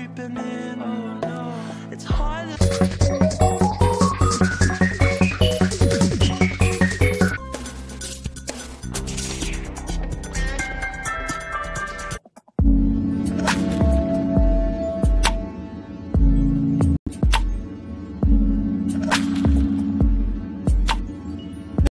creeping in. Oh.